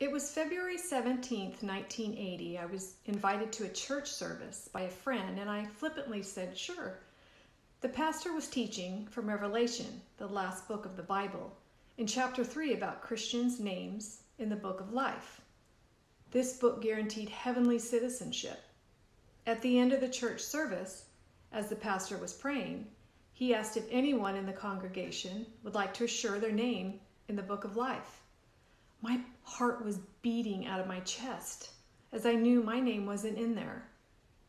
It was February 17th, 1980. I was invited to a church service by a friend, and I flippantly said, Sure. The pastor was teaching from Revelation, the last book of the Bible, in chapter 3 about Christians' names in the book of life. This book guaranteed heavenly citizenship. At the end of the church service, as the pastor was praying, he asked if anyone in the congregation would like to assure their name in the book of life. My heart was beating out of my chest as I knew my name wasn't in there.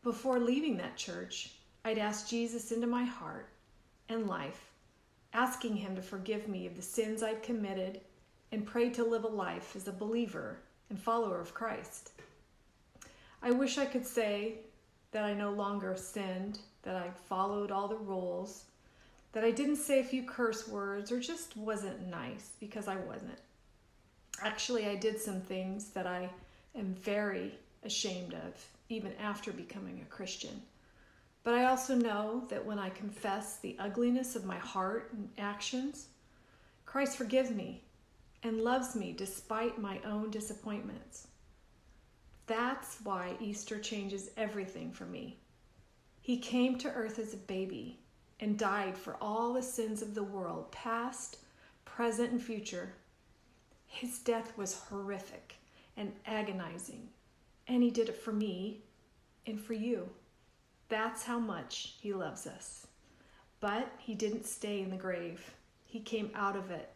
Before leaving that church, I'd asked Jesus into my heart and life, asking him to forgive me of the sins I'd committed and prayed to live a life as a believer and follower of Christ. I wish I could say that I no longer sinned, that I followed all the rules, that I didn't say a few curse words or just wasn't nice because I wasn't. Actually, I did some things that I am very ashamed of, even after becoming a Christian. But I also know that when I confess the ugliness of my heart and actions, Christ forgives me and loves me despite my own disappointments. That's why Easter changes everything for me. He came to earth as a baby and died for all the sins of the world, past, present, and future. His death was horrific and agonizing, and he did it for me and for you. That's how much he loves us. But he didn't stay in the grave, he came out of it,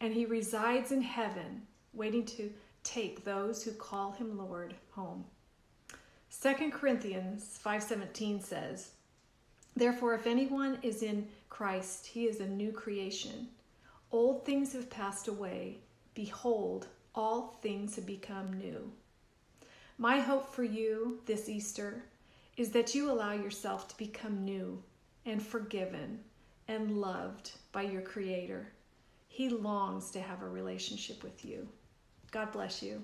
and he resides in heaven, waiting to take those who call him Lord home. 2 Corinthians 5:17 says, Therefore if anyone is in Christ, he is a new creation. Old things have passed away; behold, all things have become new. My hope for you this Easter is that you allow yourself to become new and forgiven and loved by your Creator. He longs to have a relationship with you. God bless you.